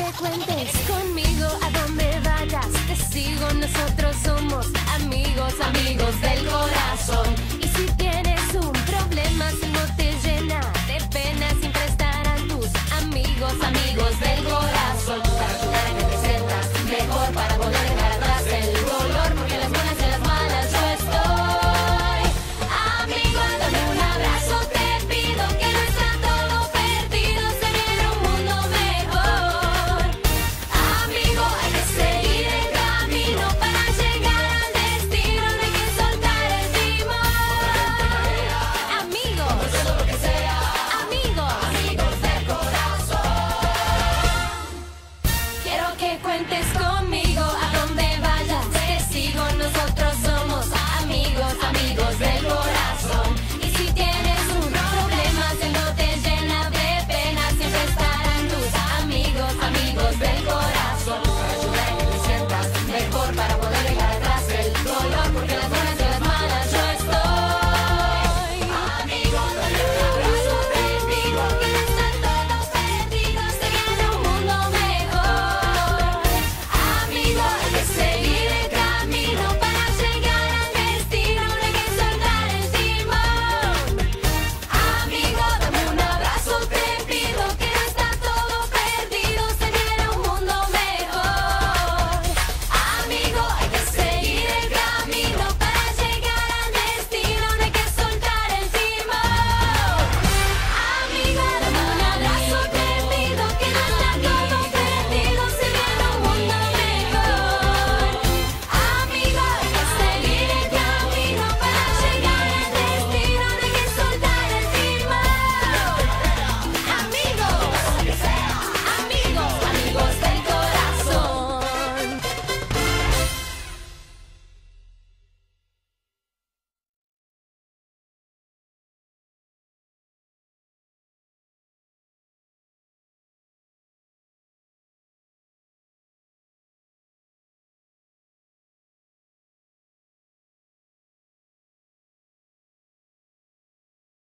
que cuentes conmigo a donde vayas. Te sigo, nosotros somos amigos, amigos del corazón. Y si tienes un problema, si no te llena de pena, siempre estarán tus amigos, amigos del corazón. fuentes